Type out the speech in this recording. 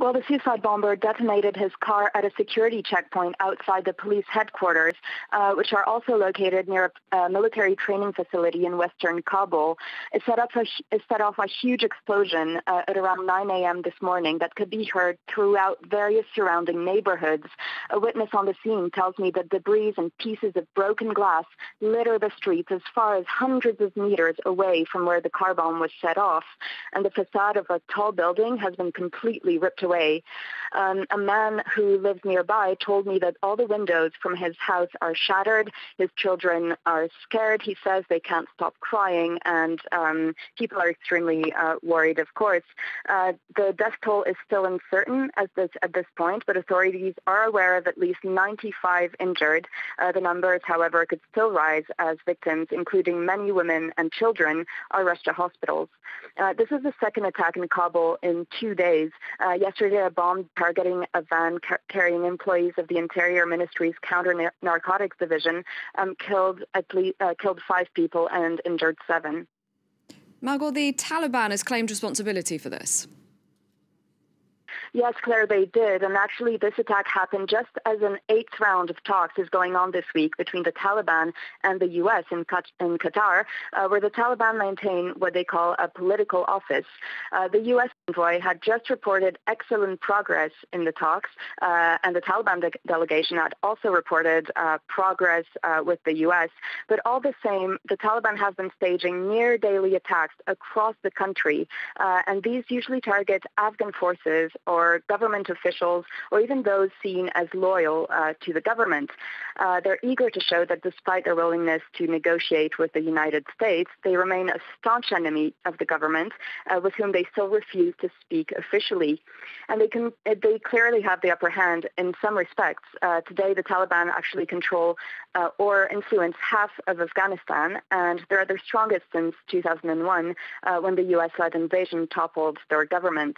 Well, the suicide bomber detonated his car at a security checkpoint outside the police headquarters, uh, which are also located near a, a, military training facility in western Kabul. It set, up a, it set off a huge explosion uh, at around 9 a.m. this morning that could be heard throughout various surrounding neighborhoods. A witness on the scene tells me that debris and pieces of broken glass litter the streets as far as hundreds of meters away from where the car bomb was set off, and the facade of a tall building has been completely ripped away Um, a man who lives nearby told me that all the windows from his house are shattered. His children are scared. He says they can't stop crying, and um, people are extremely uh, worried, of course. Uh, the death toll is still uncertain at this, at this point, but authorities are aware of at least 95 injured. Uh, the numbers, however, could still rise as victims, including many women and children, are rushed to hospitals. Uh, this is the second attack in Kabul in two days. Yesterday, a bomb targeting a van carrying employees of the Interior Ministry's Counter Narcotics Division um, killed at least uh, killed five people and injured seven. Margot, the Taliban has claimed responsibility for this. Yes, Claire, they did. And actually, this attack happened just as an eighth round of talks is going on this week between the Taliban and the U.S. in, Qatar, uh, where the Taliban maintain what they call a political office. Uh, the U.S. envoy had just reported excellent progress in the talks, uh, and the Taliban de- delegation had also reported uh, progress uh, with the U.S. But all the same, the Taliban have been staging near daily attacks across the country, uh, and these usually target Afghan forces or or government officials or even those seen as loyal uh, to the government. Uh, they're eager to show that despite their willingness to negotiate with the United States, they remain a staunch enemy of the government uh, with whom they still refuse to speak officially. And they, can, they clearly have the upper hand in some respects. Uh, today, the Taliban actually control uh, or influence half of Afghanistan, and they're at their strongest since 2001 uh, when the U.S.-led invasion toppled their government.